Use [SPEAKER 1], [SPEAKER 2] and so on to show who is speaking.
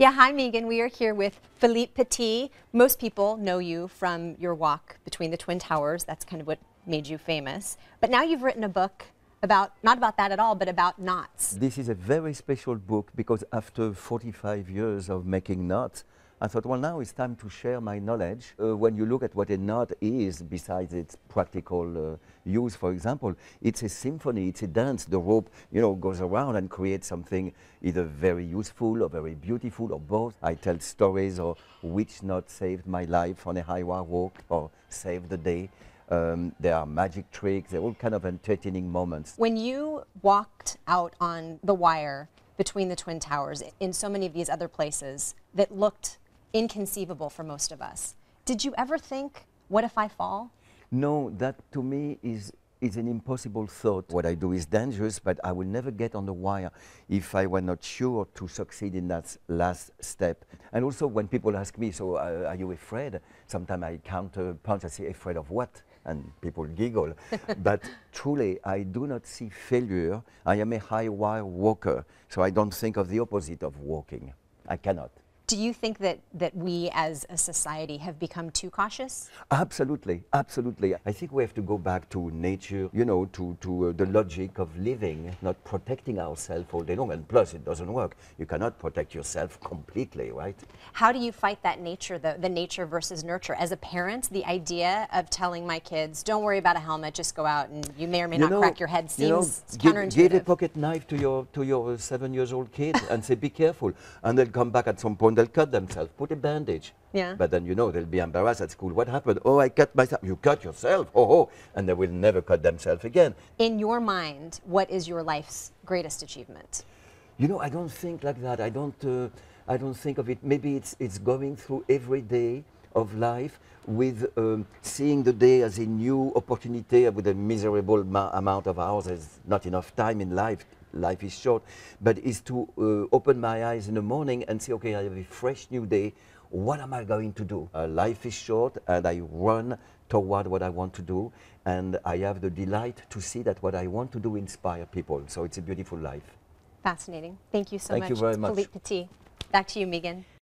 [SPEAKER 1] Yeah, hi Megan. We are here with Philippe Petit. Most people know you from your walk between the Twin Towers. That's kind of what made you famous. But now you've written a book about, not about that at all, but about knots.
[SPEAKER 2] This is a very special book because after 45 years of making knots, I thought, well, now it's time to share my knowledge. Uh, when you look at what a knot is, besides its practical uh, use, for example, it's a symphony, it's a dance. The rope, you know, goes around and creates something either very useful or very beautiful or both. I tell stories of which knot saved my life on a high wire walk or saved the day. Um, there are magic tricks, there are all kind of entertaining moments.
[SPEAKER 1] When you walked out on the wire between the Twin Towers in so many of these other places that looked inconceivable for most of us. Did you ever think, what if I fall?
[SPEAKER 2] No, that to me is is an impossible thought. What I do is dangerous, but I will never get on the wire if I were not sure to succeed in that last step. And also when people ask me, so uh, are you afraid? Sometimes I counter punch, I say, afraid of what? And people giggle. but truly, I do not see failure. I am a high wire walker, so I don't think of the opposite of walking. I cannot.
[SPEAKER 1] Do you think that, that we as a society have become too cautious?
[SPEAKER 2] Absolutely, absolutely. I think we have to go back to nature, you know, to, to uh, the logic of living, not protecting ourselves all day long. And plus, it doesn't work. You cannot protect yourself completely, right?
[SPEAKER 1] How do you fight that nature, the, the nature versus nurture? As a parent, the idea of telling my kids, don't worry about a helmet, just go out and you may or may
[SPEAKER 2] you
[SPEAKER 1] not
[SPEAKER 2] know,
[SPEAKER 1] crack your head seems
[SPEAKER 2] you know,
[SPEAKER 1] counterintuitive.
[SPEAKER 2] Give, give a pocket knife to your, to your seven years old kid and say, be careful. And they'll come back at some point they'll cut themselves, put a bandage.
[SPEAKER 1] Yeah.
[SPEAKER 2] But then, you know, they'll be embarrassed at school. What happened? Oh, I cut myself. You cut yourself? Oh, oh. And they will never cut themselves again.
[SPEAKER 1] In your mind, what is your life's greatest achievement?
[SPEAKER 2] You know, I don't think like that. I don't, uh, I don't think of it. Maybe it's, it's going through every day of life with um, seeing the day as a new opportunity with a miserable amount of hours. There's not enough time in life life is short, but is to uh, open my eyes in the morning and say, okay, I have a fresh new day. What am I going to do? Uh, life is short and I run toward what I want to do. And I have the delight to see that what I want to do inspire people. So it's a beautiful life.
[SPEAKER 1] Fascinating. Thank you so
[SPEAKER 2] Thank
[SPEAKER 1] much.
[SPEAKER 2] you very much.
[SPEAKER 1] Philippe Petit. Back to you, Megan.